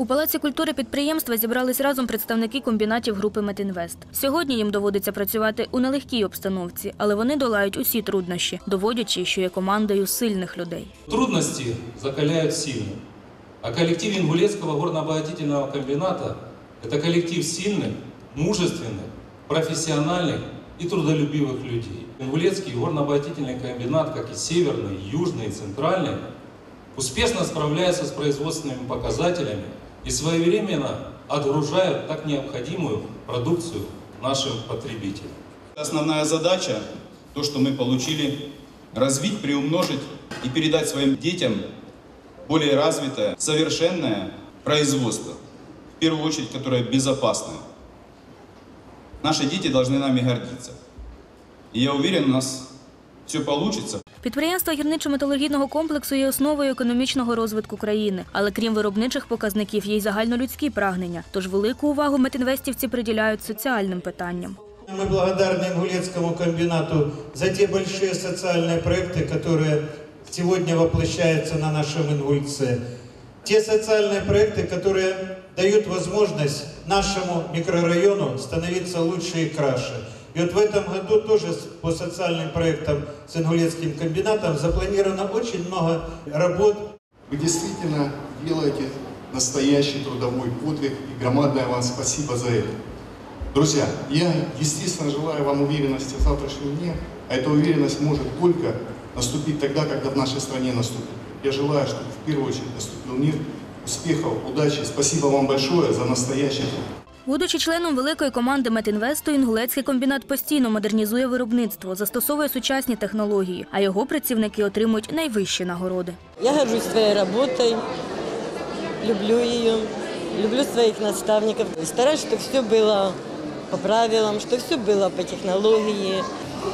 У Палаці культури підприємства зібрались разом представники комбінатів групи Метінвест. Сьогодні їм доводиться працювати у нелегкій обстановці, але вони долають усі труднощі, доводячи, що є командою сильних людей. Трудности закаляют сильных. А коллектив Ингулецкого горно-обогатительного комбината – это коллектив сильных, мужественных, профессиональных и трудолюбивых людей. Ингулецкий горно-обогатительный комбинат, как и северный, южный и центральный, успешно справляется с производственными показателями И своевременно отгружает так необходимую продукцию нашим потребителям. Основная задача, то, что мы получили, развить, приумножить и передать своим детям более развитое, совершенное производство. В первую очередь, которое безопасное. Наши дети должны нами гордиться. И я уверен, у нас все получится. Підприємство гірничо-металургійного комплексу є основою економічного розвитку країни, але крім виробничих показників, є й загальнолюдські прагнення. Тож велику увагу метінвестівці приділяють соціальним питанням. Мы благодарны Ингулецкому комбинату за те большие социальные проекты, которые сегодня воплощаются на нашем Ингульце. Те социальные проекты, которые дают возможность нашему микрорайону становиться лучше и краше. И вот в этом году тоже по социальным проектам с Ингулецким комбинатом запланировано очень много работ Вы действительно делаете настоящий трудовой подвиг, и громадное вам спасибо за это. Друзья, я, естественно, желаю вам уверенности в завтрашнем дне, а эта уверенность может только наступить тогда, когда в нашей стране наступит. Я желаю, чтобы в первую очередь наступил мир, успехов, удачи. Спасибо вам большое за настоящий труд. Будучи членом великої команди Метінвесту, Інгулецький комбінат постійно модернізує виробництво, застосовує сучасні технології, а його працівники отримують найвищі нагороди. Я горжусь своей работой, люблю ее, люблю своих наставников. Стараюсь, чтобы все было по правилам, что все было по технологии.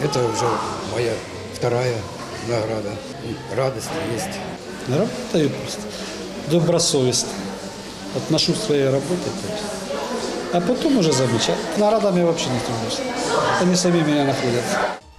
Это уже моя вторая награда. И радость есть. Работаю просто добросовестно. Отношусь к своей работе. то есть. А потом уже замечать. Наградами я вообще не стремлюсь. Они сами меня находят.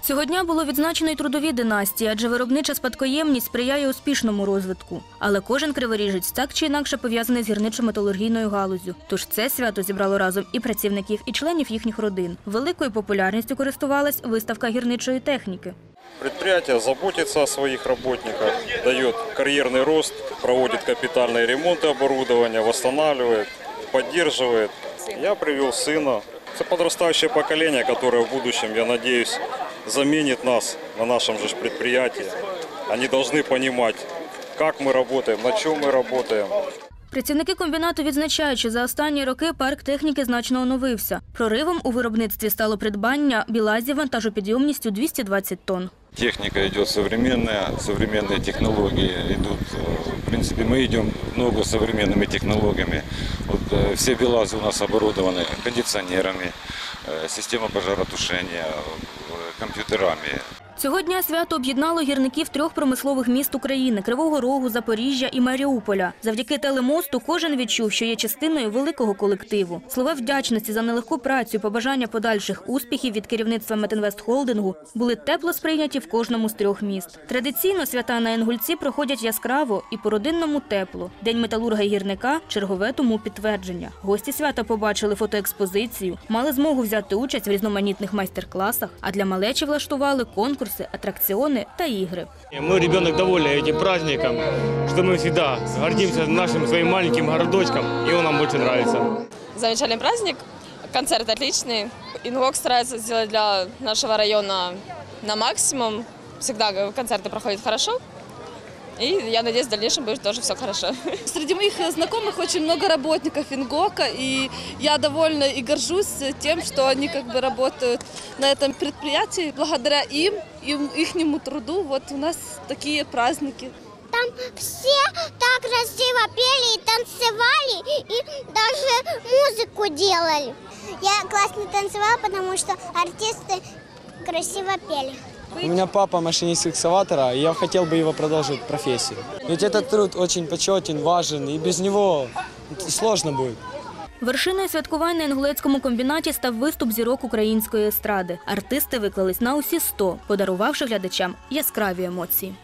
Цього дня було відзначено й трудові династії, адже виробнича спадкоємність сприяє успішному розвитку. Але кожен криворіжець так чи інакше пов'язаний з гірничо-металургійною галузю. Тож це свято зібрало разом і працівників, і членів їхніх родин. Великою популярністю користувалась виставка гірничої техніки. Предприятие заботится о своих работниках, дает карьерный рост, проводит капитальные ремонты оборудования, восстанавливает, поддерживает. Я привел сына. Это подрастающее поколение, которое в будущем, я надеюсь, заменит нас на нашем же ж предприятии. Они должны понимать, как мы работаем, на чем мы работаем. Працівники комбінату відзначають, що за останні роки парк техніки значно оновився. Проривом у виробництві стало придбання білазів вантажопідйомністю 220 тонн. Техника идет современная, современные технологии идут. э, В принципе, мы идем много современными технологиями. Вот, э, все БелАЗы у нас оборудованы кондиционерами, э, система пожаротушения, э, компьютерами. Цього дня свято об'єднало гірників трьох промислових міст України Кривого Рогу, Запоріжжя і Маріуполя. Завдяки телемосту кожен відчув, що є частиною великого колективу. Слова вдячності за нелегку працю, і побажання подальших успіхів від керівництва Метинвест Холдингу були тепло сприйняті в кожному з трьох міст. Традиційно свята на Інгульці проходять яскраво і по-родинному тепло. День металурга і гірника чергове тому підтвердження. Гості свята побачили фотоекспозицію, мали змогу взяти участь в різноманітних майстер-класах, а для малечі влаштували конкурси, атракціони та ігри. Мой ребенок доволен этим праздником, что мы всегда гордимся нашим своим маленьким городочком, и он нам больше нравится. Замечательный праздник, концерт отличный. Ингок старается сделать для нашего района на максимум. Всегда концерты проходят хорошо. И я надеюсь, в дальнейшем будет тоже все хорошо. Среди моих знакомых очень много работников Ингока, и я довольна и горжусь тем, что они как бы работают на этом предприятии. Благодаря им и ихнему труду вот у нас такие праздники. Там все так красиво пели и танцевали, и даже музыку делали. Я классно танцевала, потому что артисты красиво пели. У меня папа машинист экскаватора, и я хотел бы его продолжить профессию. Ведь этот труд очень почетен, важен, и без него сложно будет. Вершиною святкувань на інгулецькому комбінаті став виступ зірок української естради. Артисти виклались на усі 100, подарувавши глядачам яскраві емоції.